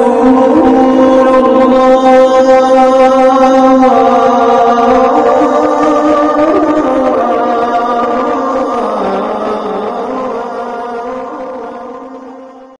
Oh.